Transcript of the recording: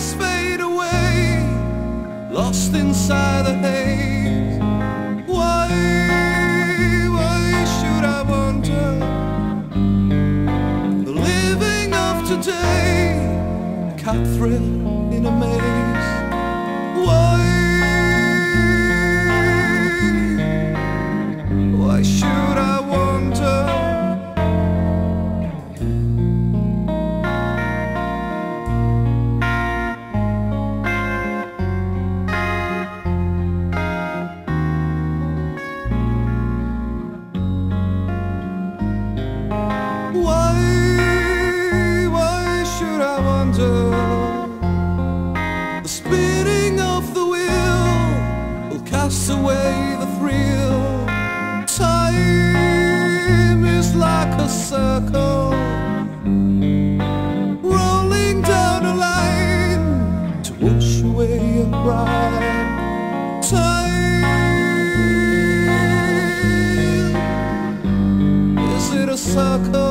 always fade away Lost inside the haze. Why, why should I wonder? The living of today Cut thrill in a maze. Cast away the thrill. Time is like a circle, rolling down a line to wash away a pride. Time, is it a circle?